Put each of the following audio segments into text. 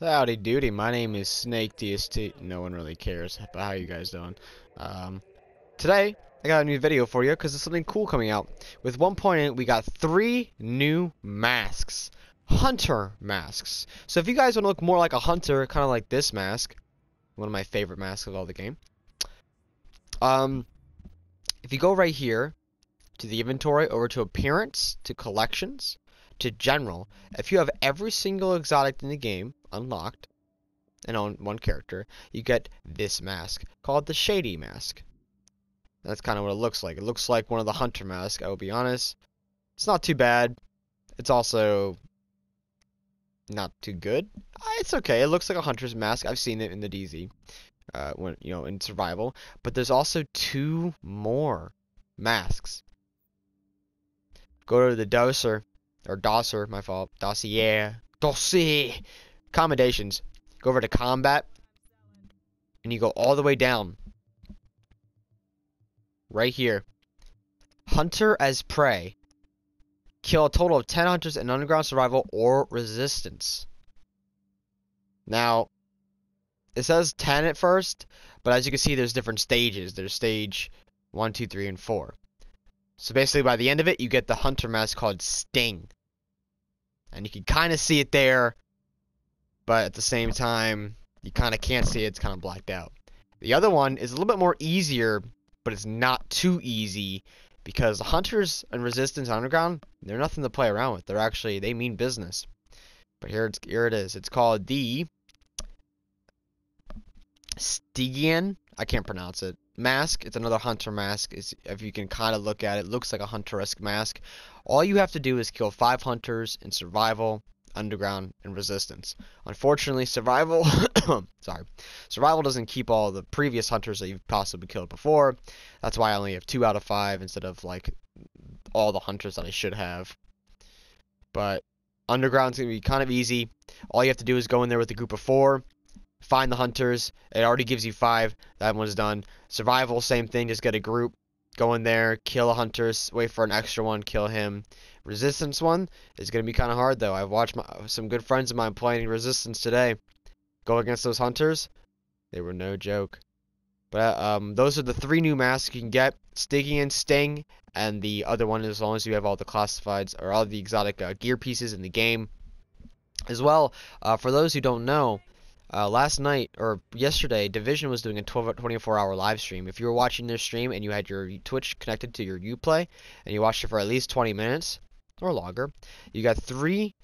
Howdy doody, my name is Snake DST. No one really cares, but how you guys doing? Um, today, I got a new video for you because there's something cool coming out. With 1.8, we got three new masks. Hunter masks. So if you guys want to look more like a hunter, kind of like this mask, one of my favorite masks of all the game. Um, if you go right here to the inventory, over to appearance, to collections, to general, if you have every single exotic in the game unlocked and on one character, you get this mask called the Shady Mask. That's kind of what it looks like. It looks like one of the Hunter masks, I will be honest. It's not too bad. It's also not too good. Uh, it's okay. It looks like a Hunter's mask. I've seen it in the DZ. Uh, when you know in survival, but there's also two more masks. Go to the Doser or Dosser, my fault. Dossier. Dossier. Accommodations. Go over to combat. And you go all the way down. Right here. Hunter as prey. Kill a total of 10 hunters in underground survival or resistance. Now, it says 10 at first, but as you can see, there's different stages. There's stage 1, 2, 3, and 4. So basically, by the end of it, you get the hunter mask called Sting. And you can kind of see it there, but at the same time, you kind of can't see it. It's kind of blacked out. The other one is a little bit more easier, but it's not too easy because the hunters and resistance underground, they're nothing to play around with. They're actually, they mean business. But here, it's, here it is. It's called the Stygian. I can't pronounce it mask. It's another hunter mask. It's, if you can kind of look at it, it looks like a hunter-esque mask. All you have to do is kill five hunters in survival, underground, and resistance. Unfortunately, survival, sorry, survival doesn't keep all the previous hunters that you've possibly killed before. That's why I only have two out of five instead of like all the hunters that I should have. But underground's gonna be kind of easy. All you have to do is go in there with a group of four Find the hunters. It already gives you five. That one's done. Survival, same thing. Just get a group. Go in there, kill a hunter, wait for an extra one, kill him. Resistance one is going to be kind of hard, though. I've watched my, some good friends of mine playing Resistance today. Go against those hunters. They were no joke. But um, those are the three new masks you can get. Stygian, Sting, and the other one as long as you have all the classifieds or all the exotic uh, gear pieces in the game. As well, uh, for those who don't know, uh, last night or yesterday, Division was doing a 12, 24 hour live stream. If you were watching their stream and you had your Twitch connected to your Uplay and you watched it for at least 20 minutes or longer, you got three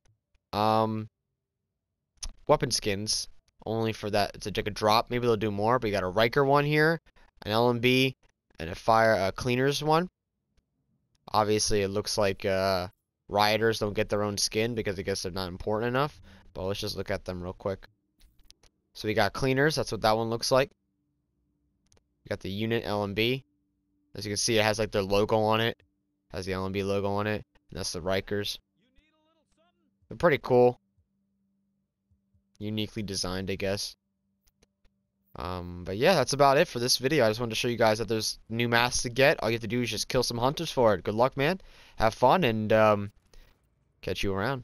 um, weapon skins only for that. It's like a drop. Maybe they'll do more, but you got a Riker one here, an LMB, and a fire uh, cleaners one. Obviously, it looks like uh, rioters don't get their own skin because I guess they're not important enough. But let's just look at them real quick. So we got cleaners. That's what that one looks like. We got the unit LMB. As you can see, it has like their logo on it. Has the LMB logo on it. And that's the Rikers. They're pretty cool. Uniquely designed, I guess. Um, but yeah, that's about it for this video. I just wanted to show you guys that there's new masks to get. All you have to do is just kill some hunters for it. Good luck, man. Have fun, and um, catch you around.